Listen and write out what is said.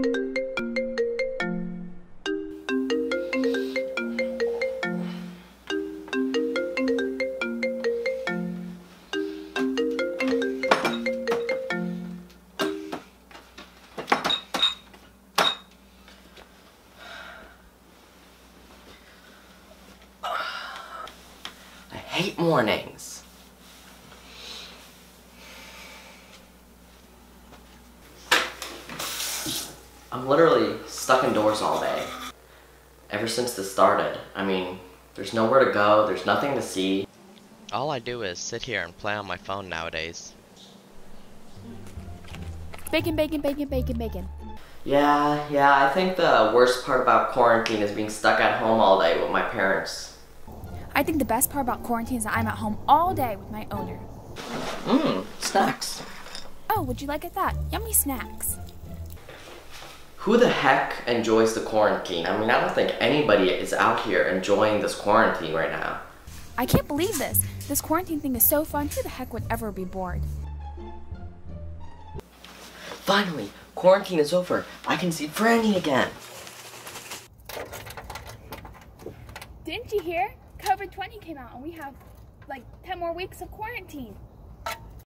I hate mornings. I'm literally stuck indoors all day. Ever since this started. I mean, there's nowhere to go, there's nothing to see. All I do is sit here and play on my phone nowadays. Bacon, bacon, bacon, bacon, bacon. Yeah, yeah, I think the worst part about quarantine is being stuck at home all day with my parents. I think the best part about quarantine is that I'm at home all day with my owner. Mmm, snacks. Oh, would you like it that? Yummy snacks. Who the heck enjoys the quarantine? I mean, I don't think anybody is out here enjoying this quarantine right now. I can't believe this. This quarantine thing is so fun. Who the heck would ever be bored? Finally, quarantine is over. I can see Franny again. Didn't you hear? COVID 20 came out and we have like 10 more weeks of quarantine.